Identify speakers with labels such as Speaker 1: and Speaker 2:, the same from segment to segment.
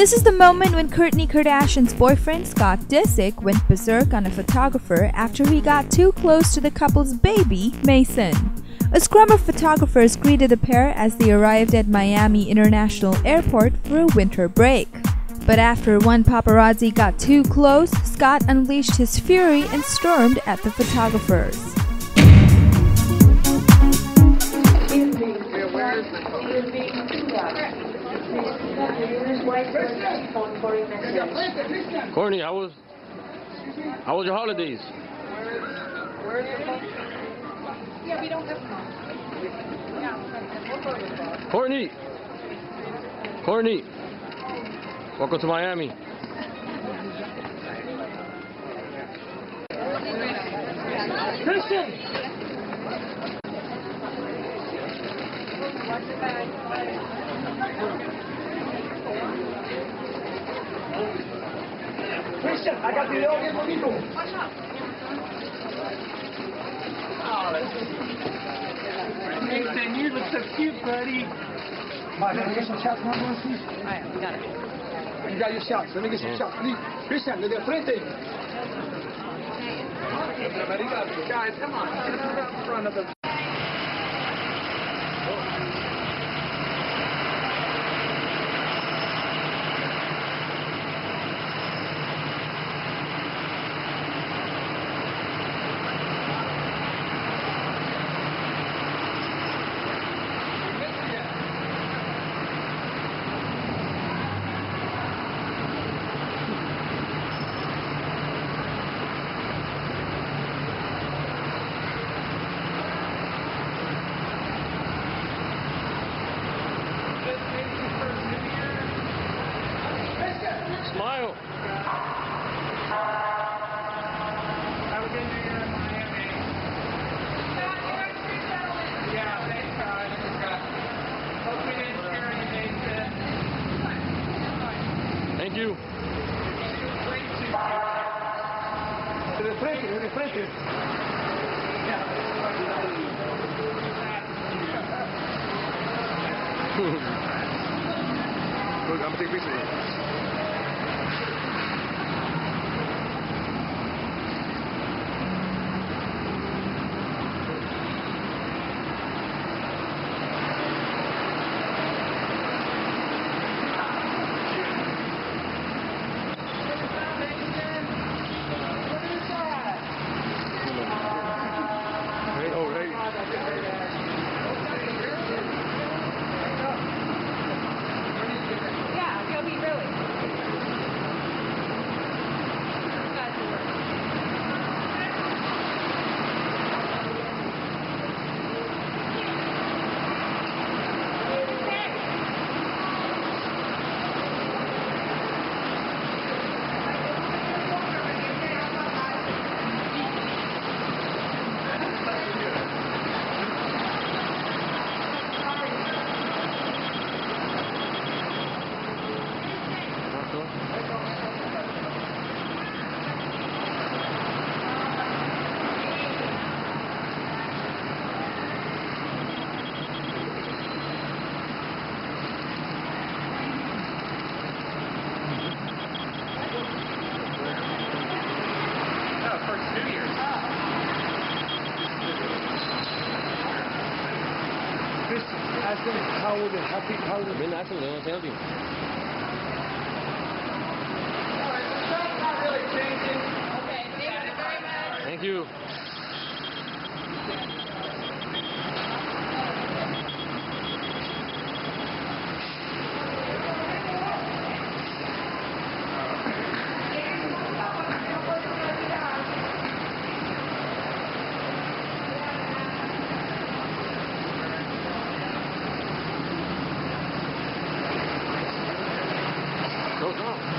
Speaker 1: This is the moment when Kourtney Kardashian's boyfriend Scott Disick went berserk on a photographer after he got too close to the couple's baby, Mason. A scrum of photographers greeted the pair as they arrived at Miami International Airport for a winter break. But after one paparazzi got too close, Scott unleashed his fury and stormed at the photographers.
Speaker 2: Kourtney, how was how was your holidays?
Speaker 3: Yeah, we don't have
Speaker 2: Kourtney, Kourtney, welcome to Miami.
Speaker 3: Christian! Christian, I got the audio bonito. What's up? Mason, you look so cute, buddy. Mike, let me get some shots, man, please. Alright, we got it. You got your shots. Let me get some shots. Please. Christian, desde el frente. Guys, come on. Get out in front of the... Have a good New Year in Miami. Yeah, thanks, guys. Hope we didn't scare Mason.
Speaker 2: Thank you. Look, I'm take a picture. of you. Hey, oh, hey.
Speaker 4: Yeah, he'll be really. You guys will work.
Speaker 2: Not sure.
Speaker 3: Oh, for New Year's. Christian, ask them how old they happy, how old
Speaker 2: Ven, hazlo, no sé algo.
Speaker 4: Okay, thank you very much.
Speaker 2: Thank you. Go,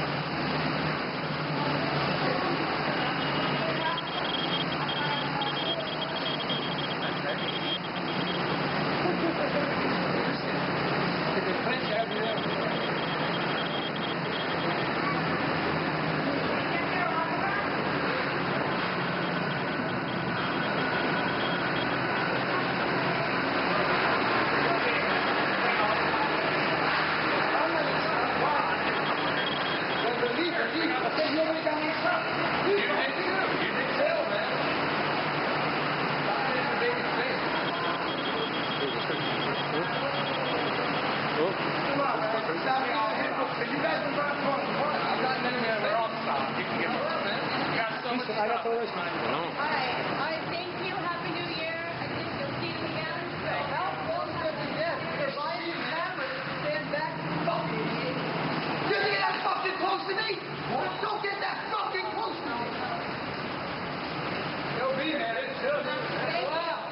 Speaker 2: No.
Speaker 4: All right. Right. Thank you. Happy New Year. I think you'll see them again.
Speaker 3: How close does it get? Provide your camera, stand back, fucking. You get that fucking close to me? Don't get that fucking close to me. Yo, be it's just. Wow.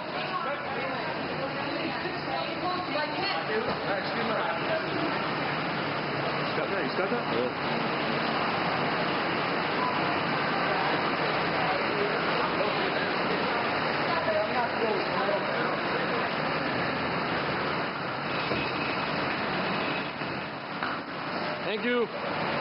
Speaker 3: Like that, dude.
Speaker 2: Excuse me. He's got that. He's got that.
Speaker 3: I'm not close.
Speaker 2: Thank you.